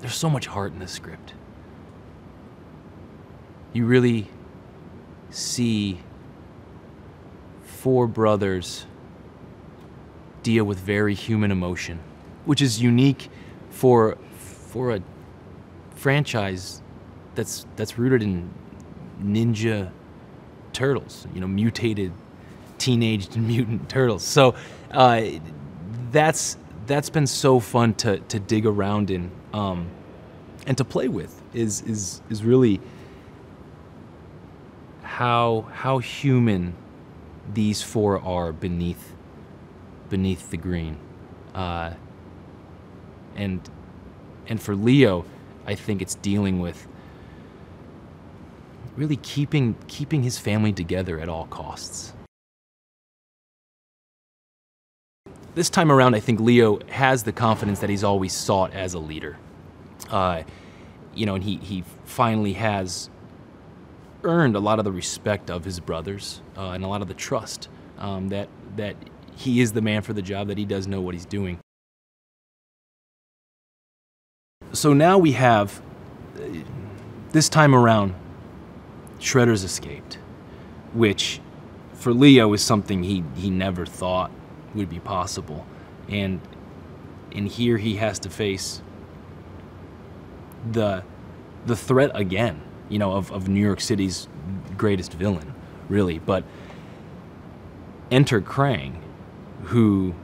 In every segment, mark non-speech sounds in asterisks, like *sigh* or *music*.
there's so much heart in this script. You really see four brothers deal with very human emotion, which is unique for for a franchise that's that's rooted in ninja turtles, you know, mutated teenage *laughs* mutant turtles. So uh, that's that's been so fun to to dig around in um, and to play with. Is is is really how how human these four are beneath beneath the green, uh, and and for Leo, I think it's dealing with really keeping keeping his family together at all costs. This time around, I think Leo has the confidence that he's always sought as a leader. Uh, you know, and he, he finally has earned a lot of the respect of his brothers uh, and a lot of the trust um, that, that he is the man for the job, that he does know what he's doing. So now we have, uh, this time around, Shredder's escaped, which for Leo is something he, he never thought would be possible. And, and here he has to face the, the threat again, you know, of, of New York City's greatest villain, really. But enter Krang, who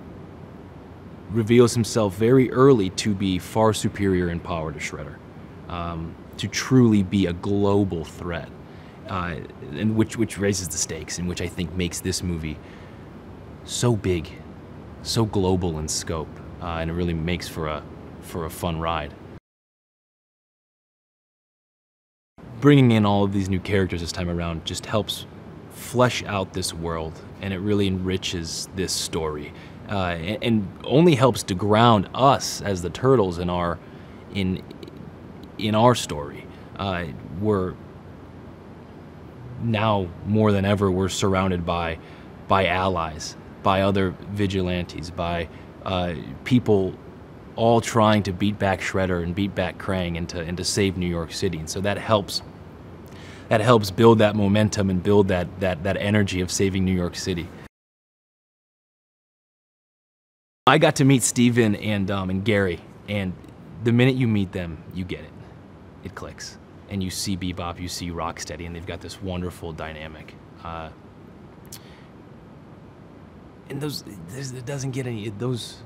reveals himself very early to be far superior in power to Shredder, um, to truly be a global threat, uh, and which which raises the stakes, and which I think makes this movie so big, so global in scope, uh, and it really makes for a for a fun ride. Bringing in all of these new characters this time around just helps flesh out this world, and it really enriches this story, uh, and, and only helps to ground us as the turtles in our in in our story. Uh, we're now more than ever we're surrounded by by allies by other vigilantes, by uh, people all trying to beat back Shredder and beat back Krang and to, and to save New York City. And so that helps that helps build that momentum and build that, that, that energy of saving New York City. I got to meet Stephen and, um, and Gary, and the minute you meet them, you get it. It clicks. And you see Bebop, you see Rocksteady, and they've got this wonderful dynamic. Uh, and those it doesn't get any those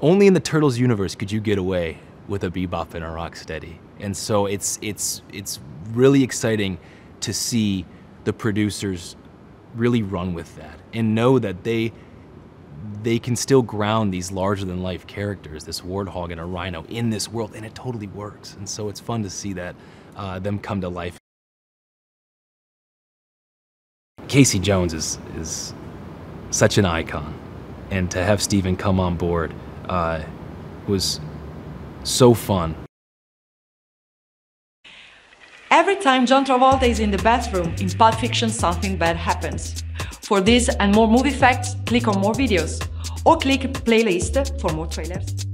only in the turtles universe could you get away with a bebop and a rock rocksteady and so it's it's it's really exciting to see the producers really run with that and know that they they can still ground these larger than life characters this warthog and a rhino in this world and it totally works. And so it's fun to see that uh, them come to life Casey Jones is is such an icon, and to have Stephen come on board uh, was so fun. Every time John Travolta is in the bathroom in Pulp Fiction, something bad happens. For this and more movie facts, click on more videos or click playlist for more trailers.